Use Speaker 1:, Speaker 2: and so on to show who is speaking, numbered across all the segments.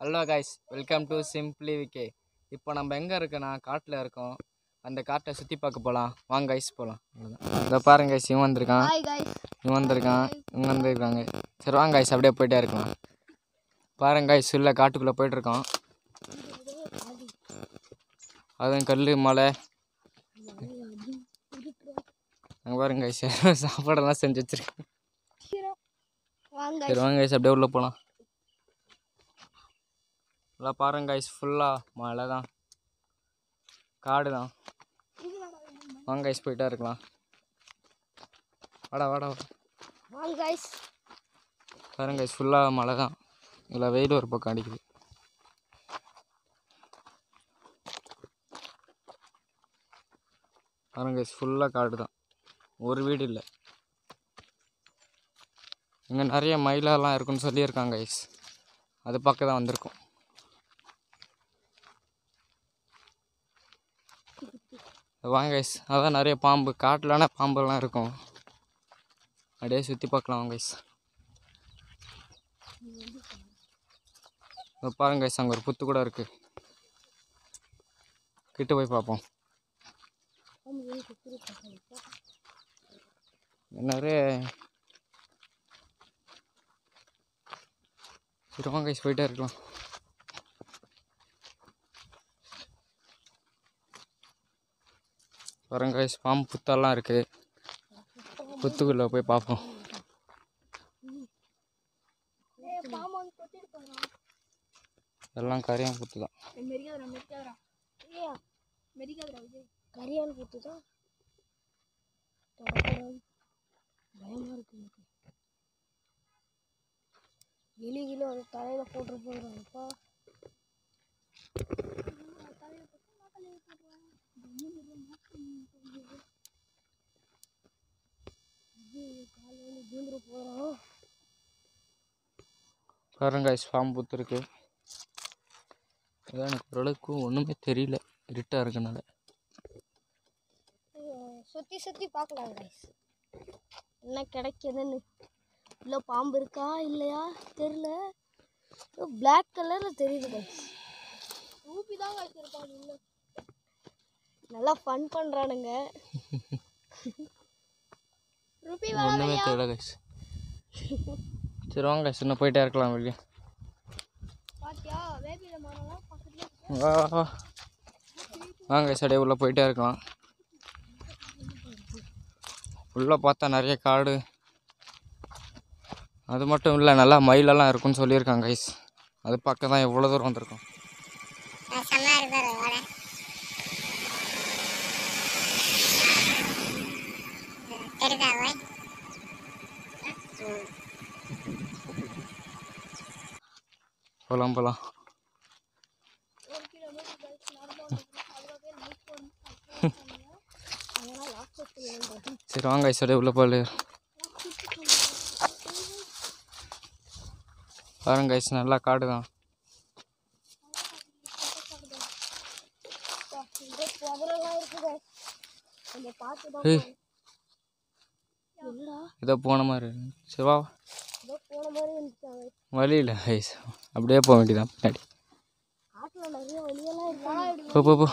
Speaker 1: Hello guys welcome to simply VK இப்போ நம்ம எங்கே இருக்கோன்னா காட்டில் இருக்கோம். அந்த காட்டை சுற்றி பார்க்க போகலாம் வாங்க கைஸ் போகலாம் இதை பாருங்க கைஸ் இவன் வந்திருக்கான். இவன் வந்திருக்கான். இவங்க வந்திருக்காங்க. சரி வாங்க கைஸ் அப்படியே போயிட்டே இருக்கலாம். பாருங்க கைஸ் உள்ள காட்டுக்குள்ளே போயிட்டுருக்கோம் அதுவும் கல் மலை. அங்கே பாருங்க கைஸ் சாப்பாடெல்லாம் செஞ்சு வச்சுருக்கேன் சரி வாங்க கைஸ் அப்படியே உள்ளே போகலாம் நல்லா பாருங்க கைஸ் ஃபுல்லாக மலை தான். காடு தான். வாங்க கைஸ் போயிட்டே இருக்கலாம். வாடா வாடா வாடா.
Speaker 2: வாங்க கைஸ்
Speaker 1: பாருங்க கைஸ் ஃபுல்லாக மலை தான். இதில் வெயில் ஒரு பக்கம் அடிக்குது. பாருங்க கைஸ் ஃபுல்லாக காடு தான். ஒரு வீடு இல்லை. இங்கே நிறைய மயிலெல்லாம் இருக்குன்னு சொல்லியிருக்காங்க கைஸ் அது பக்கம் தான் வந்திருக்கோம். வாங்க கைஸ் அதான் நிறைய பாம்பு காட்டிலான பாம்புலாம் இருக்கும். அப்படியே சுற்றி பார்க்கலாம் வாங்க கைஸ் பாருங்க கைஸ் அங்கே ஒரு புத்து கூட இருக்குது கிட்ட போய் பார்ப்போம். நிறைய சரி வாங்க கைஸ் போயிட்டே இருக்கலாம். பாருங்க கைஸ் பாம்பு புத்தெல்லாம் இருக்குது புத்துக்குள்ளே போய் பார்ப்போம். எல்லாம் கரையான் புத்து தான்
Speaker 2: கரியான் புத்துதா? பயமா இருக்கு எனக்கு. எலி கிலோ வந்து தலையில போட்டு போயிடுறாங்கப்பா போகிறோம்
Speaker 1: பாருங்க கைஸ் பாம்பு புத்து இருக்கு இதான் எனக்கு ஓரளவுக்கு ஒன்றுமே தெரியல. இருட்டாக இருக்கனால.
Speaker 2: சுற்றி சுற்றி பார்க்கலாம் கைஸ் என்ன கிடைக்குதுன்னு. இல்லை பாம்பு இருக்கா இல்லையா? தெரில பிளாக் கலரில் தெரியுது கைஸ் ரூபி தான் இருப்பாங்க உள்ள நல்லா ஃபன் பண்ணுறானுங்க ரூபி
Speaker 1: ஒன்றுமே தெரியல கைஸ் சரி வாங்க கைஸ் இன்னும் போயிட்டே இருக்கலாம் வெளியே.
Speaker 2: பாத்தியா? வேப்பில மரம்லாம் பக்கத்துல
Speaker 1: வா வா, வா. வாங்க கைஸ் அப்படியே உள்ளே போயிட்டே இருக்கலாம். உள்ளே பார்த்தா நிறைய காடு. அது மட்டும் இல்லை நல்லா மயிலெல்லாம் இருக்குன்னு சொல்லியிருக்காங்க கைஸ் அது பார்க்க தான் எவ்வளோ தூரம் வந்திருக்கோம் போகலாம் போகலாம்
Speaker 2: ஒரு கிலோமீட்டர் கைஸ் நடந்து வந்துருக்கோம் அவ்வளோ பேர் மீட் பண்ணி அதெல்லாம் போகலாம் போகலாம்
Speaker 1: சரி வாங்க கைஸ் உள்ளே போகல பாருங்க ஐஸ் நல்லா காடு தான்.
Speaker 2: இங்கே
Speaker 1: போன மாதிரி. சரி வா. வழி இல்லை ஐஸ். அப்படியே போக வேண்டியதான் பின்னாடி. போ போ போ.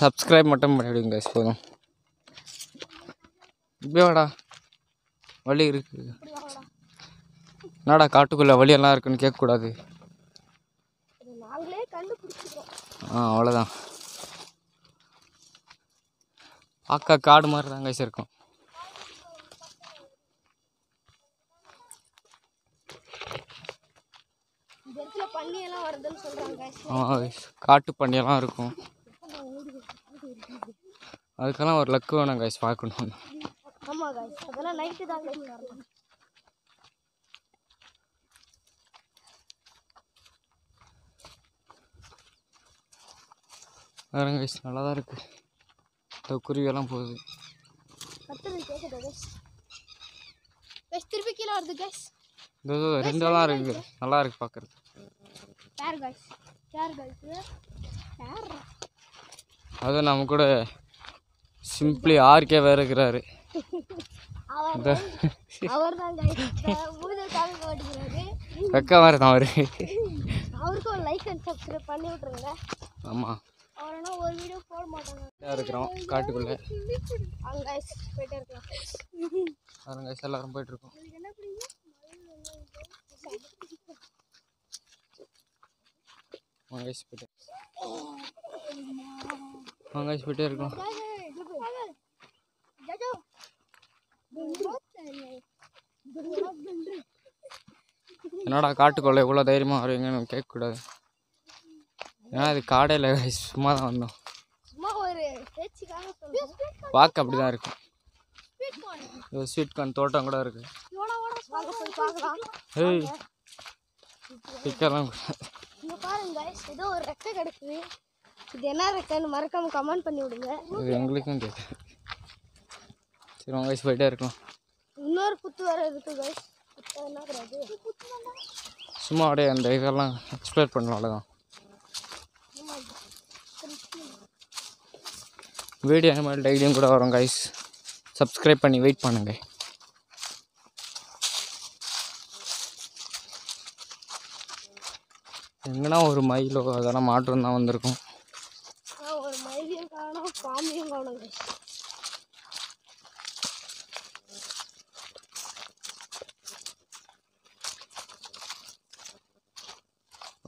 Speaker 1: சப்ஸ்கிரைப் மட்டும் பண்ணிவிடுங்க போதும். இப்படியே வாடா. வழி
Speaker 2: இருக்குது
Speaker 1: என்னடா காட்டுக்குள்ளே வழியெல்லாம் இருக்குன்னு கேட்கக்கூடாது. ஆ அவ்வளோதான் பார்க்க காடு மாதிரி தான் கைஸ் இருக்கும். காட்டு பண்ணியெல்லாம் இருக்கும். அதுக்கெல்லாம் ஒரு லக்கு வேணும் கைஸ் பார்க்கணும்.
Speaker 2: ஆமாம் காய்ஸ் அதெல்லாம் நைட்டு தான்
Speaker 1: வேறு கைஸ் நல்லா தான் இருக்குது இந்த குருவியெல்லாம் போகுது.
Speaker 2: திருப்பி கீழே வருது கைஸ்
Speaker 1: இது ரெண்டெல்லாம் இருக்குது நல்லா இருக்குது பார்க்குறது அதுவும் நம்ம கூட சிம்பிளி ஆர்கே வேறு இருக்கிறாரு. இந்த
Speaker 2: அவர் தான்
Speaker 1: அவரு.
Speaker 2: அவருக்கும் ஒரு லைக் அண்ட் சப்ஸ்கிரைப் பண்ணி விட்ருங்க
Speaker 1: ஆமாம்
Speaker 2: ஒரு வீடியோ போட மாட்டாங்க.
Speaker 1: இருக்கிறோம் காட்டுக்குள்ளே.
Speaker 2: அங்கே கைஸ் போயிட்டே இருக்கலாம்.
Speaker 1: பாருங்க guys, எல்லாரும் போயிட்டு guys, போயிட்டே இருக்கோம். என்னடா காட்டுக்குள்ளே இவ்வளோ தைரியமாக வருவீங்கன்னு கேட்கக்கூடாது. ஏன்னா இது காடே இல்லை guys, சும்மா தான் வந்தோம் பார்க்க அப்படி தான் இருக்கும். ஸ்வீட் கார்ன் தோட்டம் கூட இருக்குது
Speaker 2: வாங்க போய் பார்க்கலாம்.
Speaker 1: ஏய் பிக்கலாம்
Speaker 2: இங்க பாருங்க guys, ஏதோ ஒரு ரெக்கை கிடக்குது. இது என்ன ரெக்கைன்னு மறக்காம கமெண்ட் பண்ணி விடுங்க.
Speaker 1: இது எங்களுக்கும் தெரியும் சரி வாங்க guys, போயிட்டே இருக்கோம்
Speaker 2: இன்னொரு புத்து வேற இருக்கு கைஸ்
Speaker 1: சும்மா அப்படியே அந்த இதெல்லாம் எக்ஸ்ப்ளோர் பண்ணலாம் அவ்வளோதான் வீடியோ மாதிரி டெய்லியும் கூட வரும் கைஸ் சப்ஸ்கிரைப் பண்ணி வெயிட் பண்ணுங்க. எங்கன்னா ஒரு மயிலோ அதெல்லாம் மாற்றம் தான் வந்திருக்கும்.
Speaker 2: ஒரு மயிலையும் காணும். பாம்பையும் காணும் கைஸ்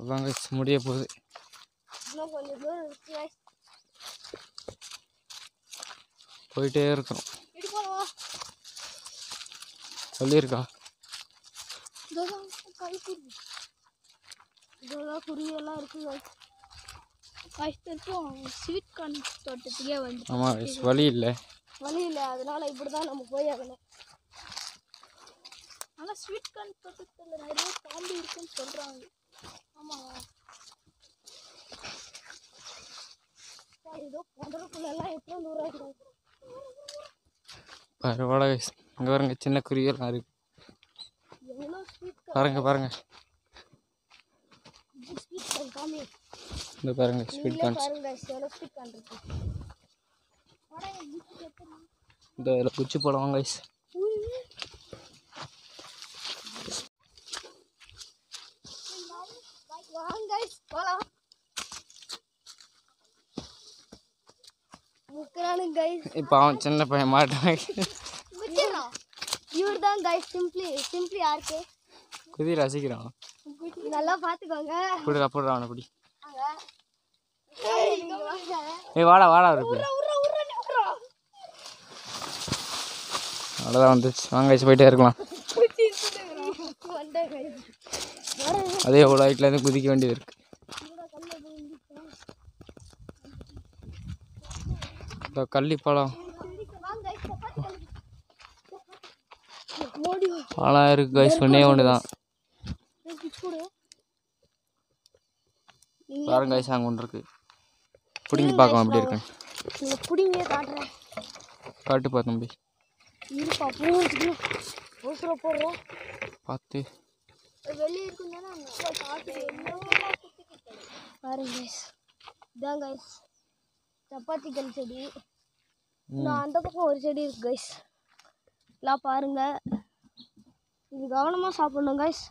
Speaker 1: அதான் guys முடிய போகுது.
Speaker 2: இன்னும் கொஞ்சம் தூரம் இருக்கு கைஸ்
Speaker 1: போயிட்டே இருக்கிறோம் சொல்லியிருக்கா?
Speaker 2: இதோதான் குருவியெல்லாம் இருக்கு கைஸ் கைஸ் திருப்பம் ஸ்வீட் கார்ன் தோட்டத்துக்கே வந்து
Speaker 1: ஆமாம் வழி இல்லை.
Speaker 2: வழி இல்லை அதனால இப்படி தான் நம்ம போய் ஆகணும். ஆனால் ஸ்வீட் கார்ன் தோட்டத்தில் நிறைய பாம்பு இருக்குன்னு சொல்கிறாங்க ஆமாம் ஏதோ புதருக்குள்ளெல்லாம் எப்படி வந்து உருவாக்கிறாங்க
Speaker 1: பரவாயில்ல guys இங்கே பாருங்க சின்ன குருவியெல்லாம் இருக்கு. பாருங்க பாருங்க. இந்த பாருங்க ஸ்வீட்
Speaker 2: இருக்கு
Speaker 1: இந்த இதில் குச்சி
Speaker 2: முக்கிறானுங்க கைஸ்
Speaker 1: இப்போ அவன் சின்ன பையன் மாட்டான்
Speaker 2: கைஸ் சிம்பிளி சிம்பிளி யாருக்கு?
Speaker 1: குதி ரசிக்கிறான்
Speaker 2: நல்லா பார்த்துக்கோங்க
Speaker 1: குடுறா போடுறா அவனை குடி
Speaker 2: ஏய்,
Speaker 1: வாடா வாடா இருக்கு. அவ்வளோதான் வந்துச்சு. வாங்க guys, போயிட்டே இருக்கலாம். அதே எவ்வளோ ஹைட்லேருந்து குதிக்க வேண்டியது இருக்கு. இந்த கள்ளிப்பழம். பழம் இருக்கு கைஸ் ஒன்றே ஒன்று தான் பாருங்க கைஸ் அங்கே ஒன்று இருக்கு. பிடிங்கி பார்க்கலாம் எப்படி இருக்குன்னு.
Speaker 2: நீங்க புடிங்க காட்டுறேன்.
Speaker 1: தம்பி.
Speaker 2: இருப்பா பூ போடுறோம்.
Speaker 1: பார்த்து.
Speaker 2: காட்டு பாருங்க இதான் கைஸ் சப்பாத்திக்கல் செடி. நான் அந்த பக்கம் ஒரு செடி இருக்கு கைஸ் எல்லாம் பாருங்க. இது கவனமாக சாப்பிடணும் கைஸ்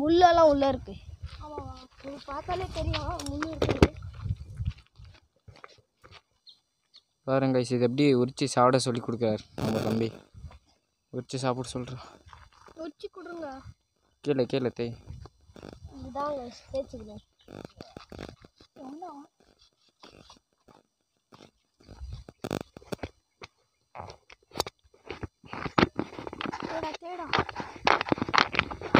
Speaker 2: முள்ளெல்லாம் உள்ளே இருக்கு. ஆமாம் உங்களுக்கு பார்த்தாலே தெரியும் முள் இருக்குது
Speaker 1: பாருங்க கைஸ் இது எப்படி உரிச்சு சாப்பிட சொல்லி கொடுக்குறாரு நம்ம தம்பி. உரிச்சு சாப்பிட சொல்கிறான்
Speaker 2: வச்சு கொடுங்க.
Speaker 1: கீழே கீழே தேய்.
Speaker 2: இதுதான் கைஸ் தேய்ச்சிக்கிறேன் தேடா தேடா
Speaker 1: பாருங்க guys, அது எப்படி உரிச்சு சொல்லி கொடுக்குறாரு
Speaker 2: இப்படிதான் கைஸ்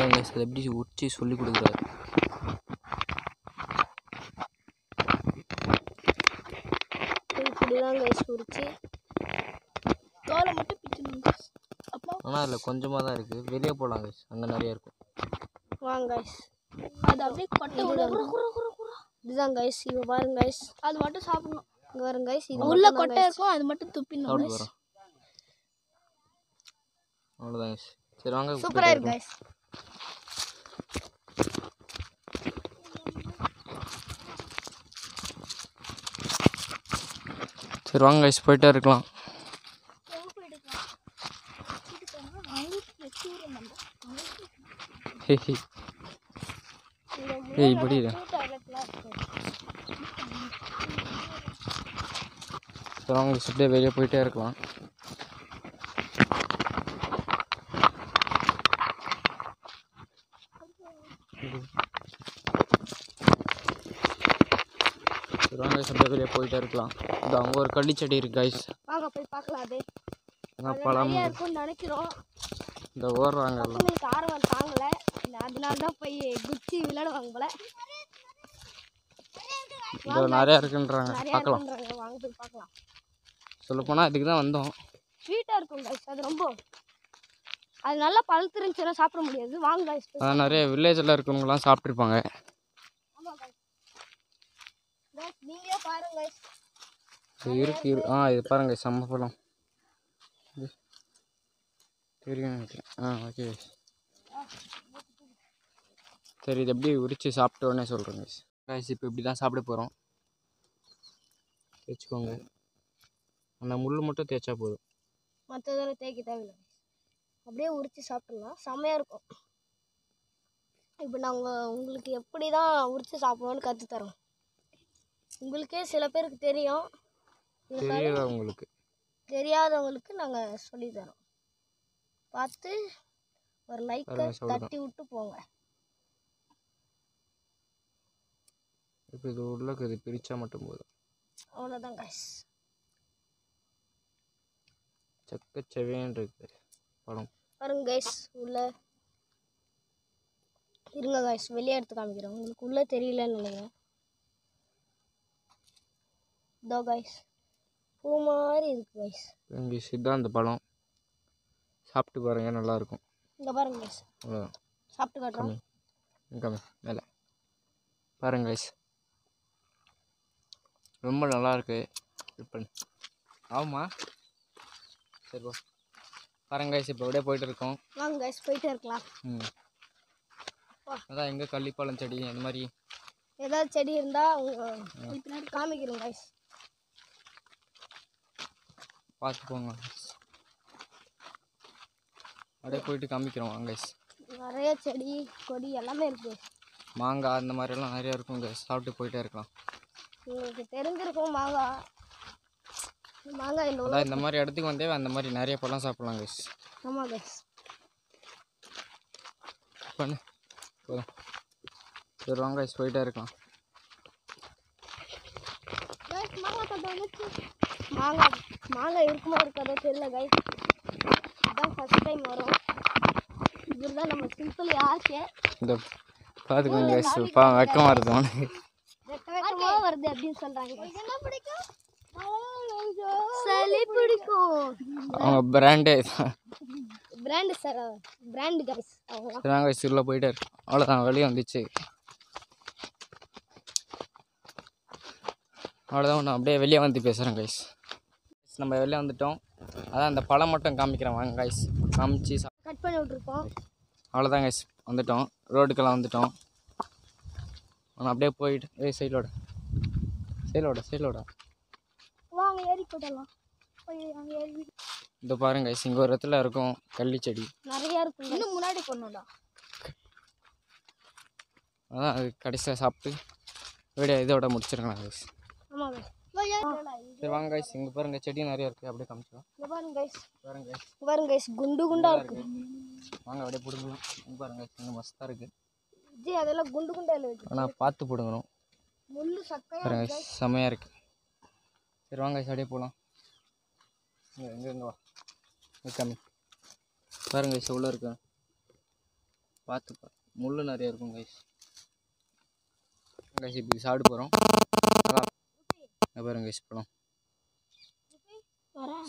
Speaker 2: உரிச்சு. தோலை மட்டும் பிச்சணும் கைஸ் அப்போ
Speaker 1: ஆனால் அதில் கொஞ்சமாக தான் இருக்குது வெளியே போகலாம் கைஸ் அங்கே நிறைய இருக்கும்.
Speaker 2: வாங்க கைஸ் அது அப்படியே கொட்டை இதுதான் கைஸ் இவ பாருங்க கைஸ் அது மட்டும் சாப்பிடணும். இங்க பாருங்க கைஸ் இது உள்ள கொட்டை இருக்கும். அது மட்டும் துப்பிடணும்
Speaker 1: அவ்வளோதான் guys. சரி வாங்க
Speaker 2: சூப்பரா இருக்கு கைஸ்
Speaker 1: சரி வாங்க கைஸ் போயிட்டே இருக்கலாம் ஏய் இப்படி. சரி வாங்க அப்படியே வெளியே போயிட்டே இருக்கலாம் அப்படியே போயிட்டே இருக்கலாம். இது அங்கே ஒரு கள்ளி செடி இருக்கு கைஸ்
Speaker 2: வாங்க போய் பார்க்கலாம் அது
Speaker 1: பழம்?
Speaker 2: இருக்கும்னு நினைக்கிறோம்.
Speaker 1: இந்த ஓடுறாங்க எல்லாம்
Speaker 2: ஆர்வம் தாங்கல. அதனால தான் போய் குச்சி விளையாடுவாங்க போல.
Speaker 1: இந்த நிறையா இருக்குன்றாங்க. பார்க்கலாம்.
Speaker 2: வாங்க போய் பார்க்கலாம்.
Speaker 1: சொல்லப்போனால் இதுக்கு தான் வந்தோம்.
Speaker 2: ஸ்வீட்டாக இருக்கும் கைஸ் அது ரொம்ப. அது நல்லா பழுத்துருந்துச்சுன்னா சாப்பிட முடியாது. வாங்க கைஸ்
Speaker 1: நிறைய வில்லேஜில் இருக்கவங்கலாம் சாப்பிட்ருப்பாங்க
Speaker 2: நீங்களே பாருங்க
Speaker 1: இருக்கு இரு. ஆ இது பாருங்க செம்ம பழம் தெரியும் நினைக்கிறேன். ஆ ஓகே சரி இது எப்படி உரித்து சாப்பிட்ட உடனே சொல்கிறேங்க கைஸ் இப்போ இப்படி தான் சாப்பிட போகிறோம் தேய்ச்சிக்கோங்க. அந்த முள் மட்டும் தேய்ச்சா போதும்.
Speaker 2: மற்றதெல்லாம் தேய்க்க தேவையில்லை அப்படியே உரித்து சாப்பிட்றலாம் செம்மையாக இருக்கும். இப்போ நாங்கள் உங்களுக்கு எப்படி தான் உரித்து சாப்பிடுவோன்னு கற்றுத்தரோம் உங்களுக்கே சில பேருக்கு தெரியும்.
Speaker 1: தெரியல உங்களுக்கு
Speaker 2: தெரியாதவங்களுக்கு. நாங்கள் சொல்லித்தரோம். பார்த்து ஒரு லைக்கை
Speaker 1: சொல்லுதான்.
Speaker 2: தட்டி விட்டு போங்க.
Speaker 1: இப்போ இது உள்ளக்கு இது பிரித்தா மட்டும் போதும்.
Speaker 2: அவ்வளோதான் கைஸ்
Speaker 1: செக்கச்சவேன்னு இருக்கு. பழம்
Speaker 2: பாருங்க கைஸ் உள்ள. இருங்க கைஸ் வெளியே எடுத்து காமிக்கிறேன். உங்களுக்கு உள்ளே தெரியலன்னு நினைக்கிறேன். இதோ கைஸ் பூ மாதிரி இருக்கு கைஸ்
Speaker 1: இங்கே இதுதான் அந்த பழம். சாப்பிட்டு பாருங்க நல்லாயிருக்கும்.
Speaker 2: இங்கே பாருங்க கைஸ் சாப்பிட்டு காட்டுறோம்.
Speaker 1: கம்மி மேலே. பாருங்க கைஸ் ரொம்ப நல்லா இருக்கு இப்போ ஆமாம் சரி போ. பாருங்க கைஸ் இப்போ அப்படியே போயிட்டு இருக்கோம்.
Speaker 2: வாங்க கைஸ் போயிட்டே இருக்கலாம்.
Speaker 1: ம். அதான் எங்கே கள்ளிப்பழம் செடி அந்த மாதிரி.
Speaker 2: ஏதாவது செடி இருந்தால் உங்க காமிக்கிறோம் கைஸ்
Speaker 1: பார்த்து போங்க அப்படியே போயிட்டு காமிக்கிறோம் வாங்க
Speaker 2: நிறைய செடி கொடி எல்லாமே இருக்கு.
Speaker 1: மாங்காய் அந்த மாதிரியெல்லாம் நிறையா இருக்கும் கைஸ் சாப்பிட்டு போயிட்டே இருக்கலாம்.
Speaker 2: உங்களுக்கு தெரிஞ்சிருக்கும் மாங்காய் மாங்காய் இந்த
Speaker 1: அதான் இந்த மாதிரி இடத்துக்கு வந்தே அந்த மாதிரி நிறைய பழம் சாப்பிட்லாம் கைஸ்
Speaker 2: ஆமாம் கைஸ்
Speaker 1: பண்ணு. போதும். சரி வாங்க போயிட்டே இருக்கலாம்.
Speaker 2: மாங்காய் மாங்காய் இருக்குமோ இருக்காதோ தெரியல கைஸ் இதான் ஃபர்ஸ்ட் டைம் வரும். இவர் தான் நம்ம சிம்பிள் யாருக்கு
Speaker 1: இந்த பார்த்துக்கோங்க கைஸ் பா வெக்கம் வருது உனக்கு.
Speaker 2: வருது அப்படின்னு சொல்கிறாங்க என்ன பிடிக்கும்? சளி பிடிக்கும்.
Speaker 1: அவங்க பிராண்டே
Speaker 2: பிராண்டு சார் பிராண்டு கைஸ்
Speaker 1: வாங்க கைஸ் உள்ளே போயிட்டே இருக்கோம் அவ்வளோதான் வெளியே வந்துச்சு. அவ்வளோதான் நான் அப்படியே வெளியே வந்து பேசுகிறேன் கைஸ் நம்ம வெளியே வந்துட்டோம். அதான் அந்த பழம் மட்டும் காமிக்கிறேன். வாங்க கைஸ் காமிச்சு
Speaker 2: கட் பண்ணி விட்ருக்கோம்
Speaker 1: அவ்வளோதான் கைஸ் வந்துட்டோம். ரோடுக்கெல்லாம் வந்துட்டோம். நான் அப்படியே போயிட்டு ஏய் சைடோட சைடோட சைடோட
Speaker 2: வாங்க ஏறி போயிடலாம்
Speaker 1: இந்த பாருங்க கைஸ் இங்கே ஒரு இடத்துல இருக்கும் கள்ளி செடி.
Speaker 2: நிறைய இருக்கு இன்னும் முன்னாடி போடணும்டா.
Speaker 1: அதான் அது கடைசியாக சாப்பிட்டு வீடியோ இதோட முடிச்சிருக்கலாம் கைஸ்
Speaker 2: ஆமாம்
Speaker 1: சரி வாங்க கைஸ் இங்கே பாருங்க செடி நிறைய இருக்குது அப்படியே காமிச்சிக்கலாம்
Speaker 2: இங்கே பாருங்க கைஸ்
Speaker 1: பாருங்க கைஸ்
Speaker 2: பாருங்க கைஸ் குண்டு குண்டா இருக்கு.
Speaker 1: வாங்க அப்படியே பிடுங்கணும் இங்கே பாருங்க இங்கே மஸ்தாக இருக்குது
Speaker 2: ஜி அதெல்லாம் குண்டு குண்டா இல்லை
Speaker 1: ஆனால் பார்த்து பிடுங்கணும்.
Speaker 2: முள்ளு சக்கையா
Speaker 1: பாருங்க செமையாக இருக்குது சரி வாங்க guys, அப்படியே போகலாம் இங்கே எங்கே எங்கே வா. இங்கே கம்மி பாருங்க கைஸ் எவ்வளோ இருக்கு. பார்த்து பா. முள் நிறைய இருக்கும் கைஸ் கைஸ் இப்போ இது சாப்பிட போகிறோம் இங்கே பாருங்க கைஸ் பழம்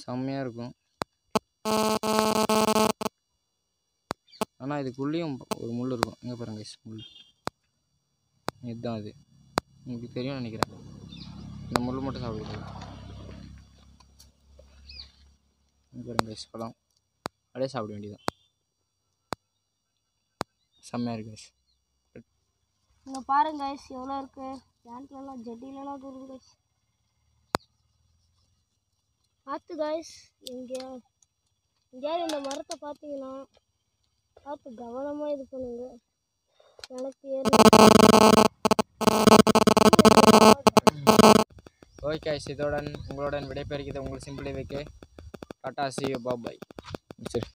Speaker 1: செம்மையாக இருக்கும். ஆனால் இதுக்குள்ளேயும் ஒரு முள் இருக்கும். இங்கே பாருங்க guys, முள் இதுதான் அது. உங்களுக்கு தெரியும்னு நினைக்கிறேன். இந்த முள் மட்டும் சாப்பிடுறது இங்கே பாருங்க guys, பழம் அப்படியே சாப்பிட வேண்டியதுதான். செம்மையாக இருக்கு guys.
Speaker 2: இங்கே பாருங்க கைஸ் எவ்வளோ இருக்கு? பிளான்ட்லலாம் ஜெட்டிலலாம் இருக்குது கைஸ் பார்த்து காய்ஸ் எங்கேயா எங்கேயாவது இந்த மரத்தை பார்த்தீங்கன்னா பார்த்து கவனமாக இது பண்ணுங்க. எனக்கு ஏறு
Speaker 1: ஓகே guys, இதோடன் உங்களுடன் விடைபெறுகிறது உங்கள் சிம்பிளி வைக்க டாட்டா சி பாபாய் சரி.